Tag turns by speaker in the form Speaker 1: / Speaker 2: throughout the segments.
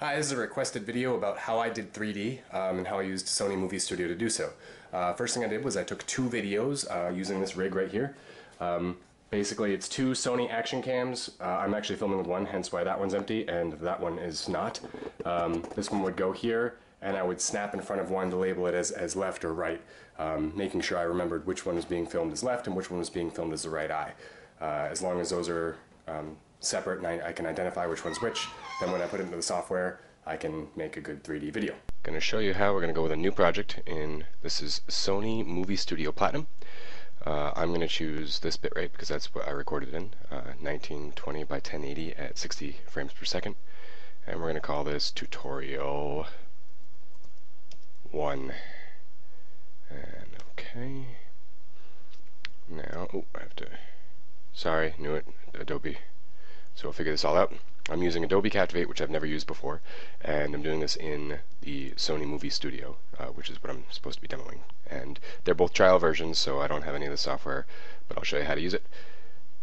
Speaker 1: Hi, this is a requested video about how I did 3D um, and how I used Sony Movie Studio to do so. Uh, first thing I did was I took two videos uh, using this rig right here. Um, basically, it's two Sony action cams. Uh, I'm actually filming with one, hence why that one's empty, and that one is not. Um, this one would go here, and I would snap in front of one to label it as, as left or right, um, making sure I remembered which one was being filmed as left and which one was being filmed as the right eye. Uh, as long as those are um, separate and I, I, can identify which one's which, then when I put it into the software, I can make a good 3D video.
Speaker 2: Going to show you how we're going to go with a new project in, this is Sony Movie Studio Platinum. Uh, I'm going to choose this bitrate because that's what I recorded in, uh, 1920 by 1080 at 60 frames per second. And we're going to call this tutorial 1. And okay. Now, oh, I have to, sorry, knew it, Adobe so we'll figure this all out. I'm using Adobe Captivate, which I've never used before, and I'm doing this in the Sony Movie Studio, uh, which is what I'm supposed to be demoing. And they're both trial versions, so I don't have any of the software, but I'll show you how to use it.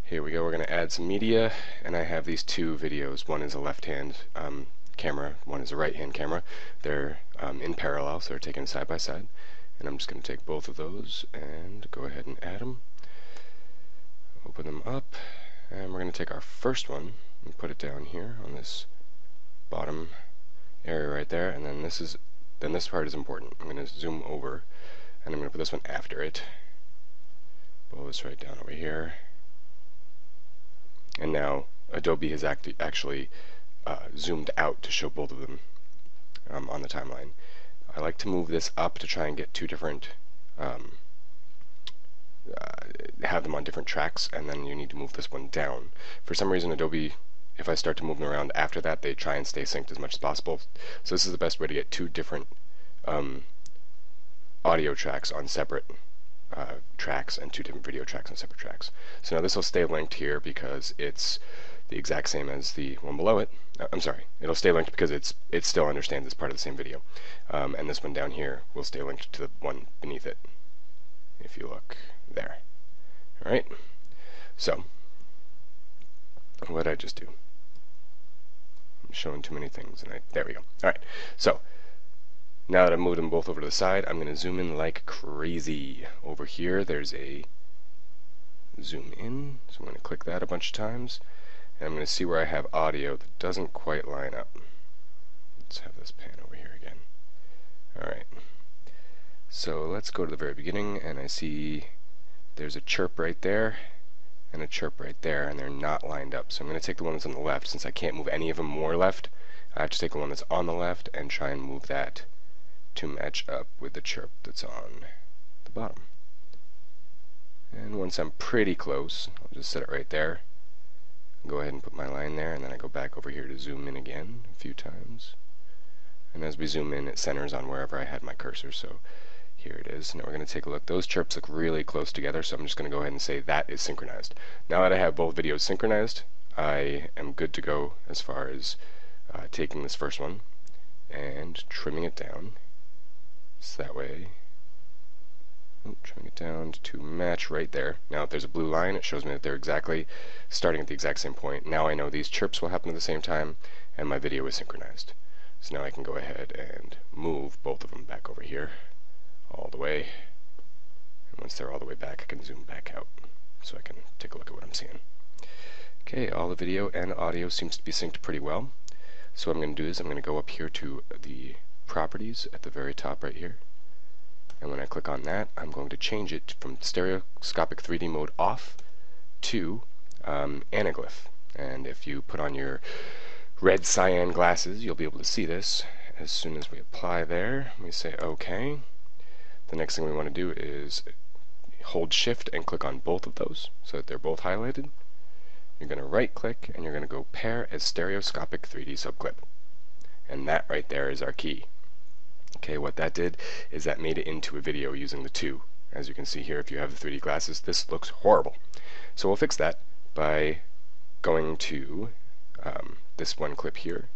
Speaker 2: Here we go, we're going to add some media, and I have these two videos. One is a left-hand um, camera, one is a right-hand camera. They're um, in parallel, so they're taken side by side. And I'm just going to take both of those and go ahead and add them. Open them up, and we're going to take our first one and put it down here on this bottom area right there. And then this is then this part is important. I'm going to zoom over and I'm going to put this one after it. Pull this right down over here. And now Adobe has act actually uh, zoomed out to show both of them um, on the timeline. I like to move this up to try and get two different um, uh, have them on different tracks and then you need to move this one down. For some reason Adobe, if I start to move them around after that, they try and stay synced as much as possible. So this is the best way to get two different um, audio tracks on separate uh, tracks and two different video tracks on separate tracks. So now this will stay linked here because it's the exact same as the one below it. Uh, I'm sorry, it'll stay linked because it's it still understands it's part of the same video. Um, and this one down here will stay linked to the one beneath it, if you look there. Alright? So, what did I just do? I'm showing too many things, and I, there we go. Alright, so, now that I've moved them both over to the side, I'm going to zoom in like crazy. Over here, there's a zoom in, so I'm going to click that a bunch of times, and I'm going to see where I have audio that doesn't quite line up. Let's have this pan over here again. Alright, so let's go to the very beginning, and I see there's a chirp right there and a chirp right there and they're not lined up. So I'm going to take the one that's on the left since I can't move any of them more left. I have to take the one that's on the left and try and move that to match up with the chirp that's on the bottom. And once I'm pretty close I'll just set it right there. Go ahead and put my line there and then I go back over here to zoom in again a few times. And as we zoom in it centers on wherever I had my cursor so here it is. Now we're going to take a look. Those chirps look really close together, so I'm just going to go ahead and say that is synchronized. Now that I have both videos synchronized, I am good to go as far as uh, taking this first one and trimming it down. So that way, oh, trimming it down to match right there. Now if there's a blue line, it shows me that they're exactly starting at the exact same point. Now I know these chirps will happen at the same time, and my video is synchronized. So now I can go ahead and move both of them back over here all the way. And once they're all the way back, I can zoom back out so I can take a look at what I'm seeing. Okay, all the video and audio seems to be synced pretty well. So what I'm going to do is I'm going to go up here to the properties at the very top right here. And when I click on that, I'm going to change it from stereoscopic 3D mode off to um, anaglyph. And if you put on your red cyan glasses, you'll be able to see this. As soon as we apply there, we say OK. The next thing we want to do is hold shift and click on both of those so that they're both highlighted. You're going to right click and you're going to go pair as stereoscopic 3D subclip. And that right there is our key. Okay, what that did is that made it into a video using the two. As you can see here, if you have the 3D glasses, this looks horrible. So we'll fix that by going to um, this one clip here.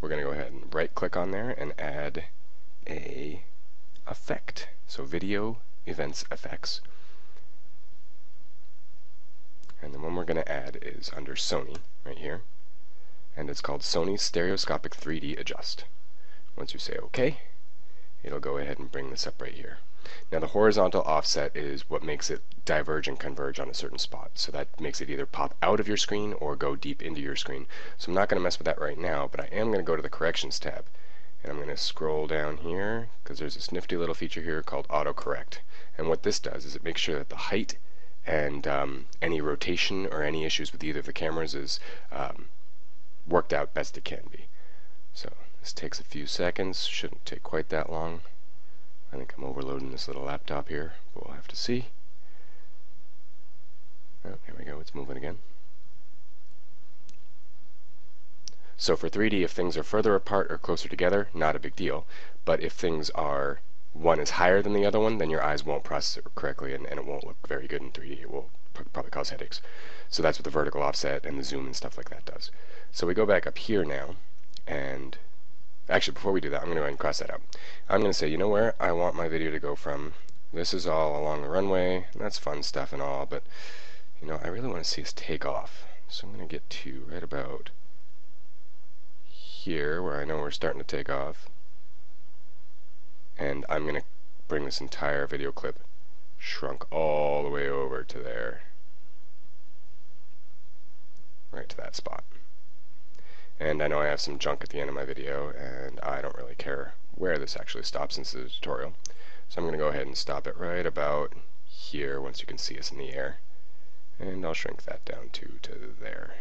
Speaker 2: We're going to go ahead and right click on there and add a effect. So video events effects. And the one we're going to add is under Sony right here. and it's called Sony Stereoscopic 3D Adjust. Once you say OK, it'll go ahead and bring this up right here. Now the horizontal offset is what makes it diverge and converge on a certain spot. So that makes it either pop out of your screen or go deep into your screen. So I'm not going to mess with that right now, but I am going to go to the corrections tab. And I'm going to scroll down here because there's this nifty little feature here called autocorrect. And what this does is it makes sure that the height and um, any rotation or any issues with either of the cameras is um, worked out best it can be. So this takes a few seconds, shouldn't take quite that long. I think I'm overloading this little laptop here, but we'll have to see. Oh, here we go, it's moving again. So for 3D, if things are further apart or closer together, not a big deal. But if things are one is higher than the other one, then your eyes won't process it correctly and, and it won't look very good in 3D. It will probably cause headaches. So that's what the vertical offset and the zoom and stuff like that does. So we go back up here now, and actually before we do that, I'm going to go ahead and cross that out. I'm going to say, you know where I want my video to go from. This is all along the runway, and that's fun stuff and all, but you know, I really want to see us take off. So I'm going to get to right about here where I know we're starting to take off. And I'm going to bring this entire video clip shrunk all the way over to there. Right to that spot. And I know I have some junk at the end of my video and I don't really care where this actually stops since it's a tutorial. So I'm going to go ahead and stop it right about here once you can see us in the air. And I'll shrink that down to to there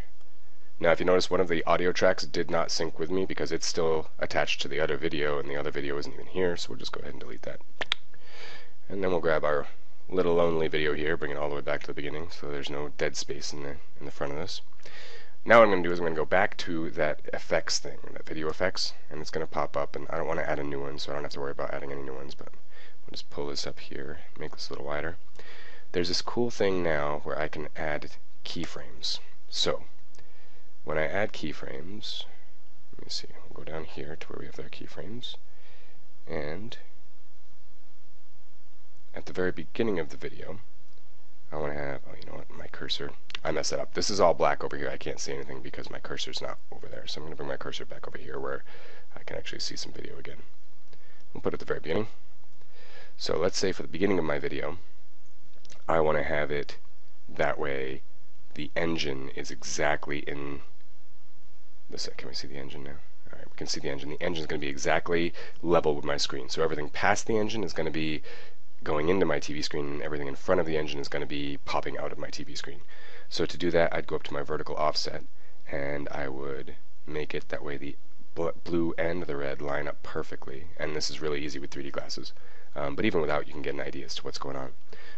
Speaker 2: now if you notice one of the audio tracks did not sync with me because it's still attached to the other video and the other video isn't even here so we'll just go ahead and delete that. And then we'll grab our little lonely video here, bring it all the way back to the beginning so there's no dead space in the, in the front of this. Now what I'm going to do is I'm going to go back to that effects thing, that video effects, and it's going to pop up and I don't want to add a new one so I don't have to worry about adding any new ones but we'll just pull this up here, make this a little wider. There's this cool thing now where I can add keyframes. So when I add keyframes, let me see, we'll go down here to where we have our keyframes, and at the very beginning of the video, I want to have, oh, you know what, my cursor, I messed that up. This is all black over here. I can't see anything because my cursor's not over there. So I'm going to bring my cursor back over here where I can actually see some video again. We'll put it at the very beginning. So let's say for the beginning of my video, I want to have it that way the engine is exactly in this, can we see the engine now? All right, we can see the engine. The engine is going to be exactly level with my screen. So everything past the engine is going to be going into my TV screen, and everything in front of the engine is going to be popping out of my TV screen. So to do that, I'd go up to my vertical offset, and I would make it that way the blue and the red line up perfectly. And this is really easy with 3D glasses. Um, but even without, you can get an idea as to what's going on.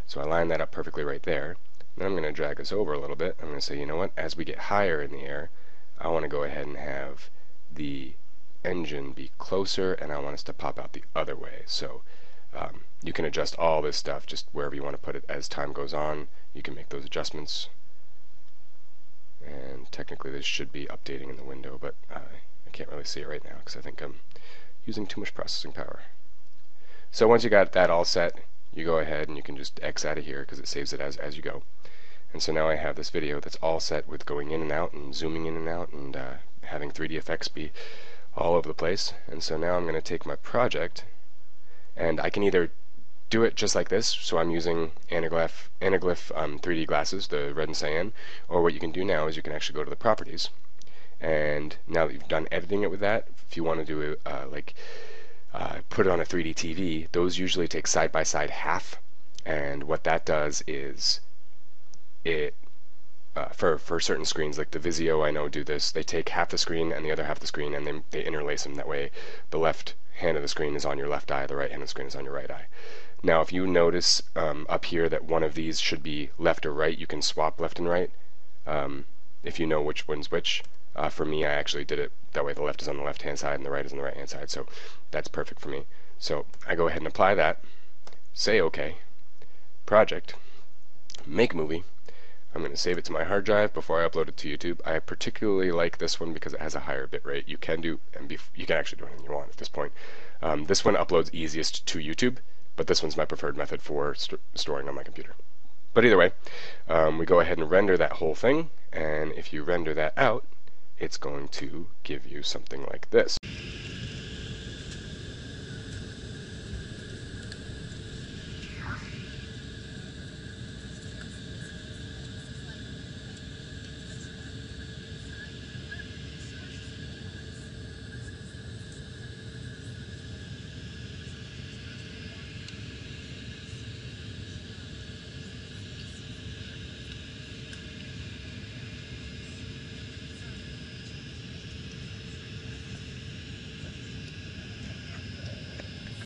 Speaker 2: So I line that up perfectly right there. Then I'm going to drag this over a little bit. I'm going to say, you know what, as we get higher in the air, I want to go ahead and have the engine be closer and I want us to pop out the other way. So um, you can adjust all this stuff just wherever you want to put it as time goes on. You can make those adjustments. And technically this should be updating in the window, but uh, I can't really see it right now because I think I'm using too much processing power. So once you got that all set, you go ahead and you can just X out of here because it saves it as, as you go. And so now I have this video that's all set with going in and out and zooming in and out and uh, having 3D effects be all over the place. And so now I'm going to take my project and I can either do it just like this, so I'm using Anaglyph, Anaglyph um, 3D glasses, the red and cyan, or what you can do now is you can actually go to the properties. And now that you've done editing it with that, if you want to do it uh, like uh, put it on a 3D TV, those usually take side by side half. And what that does is it uh, for for certain screens like the Vizio I know do this. They take half the screen and the other half the screen and they, they interlace them. That way the left hand of the screen is on your left eye the right hand of the screen is on your right eye. Now if you notice um, up here that one of these should be left or right you can swap left and right um, if you know which one's which. Uh, for me I actually did it that way. The left is on the left hand side and the right is on the right hand side so that's perfect for me. So I go ahead and apply that. Say OK project. Make movie I'm going to save it to my hard drive before I upload it to YouTube. I particularly like this one because it has a higher bit rate. You can do, and you can actually do anything you want at this point. Um, this one uploads easiest to YouTube, but this one's my preferred method for st storing on my computer. But either way, um, we go ahead and render that whole thing, and if you render that out, it's going to give you something like this.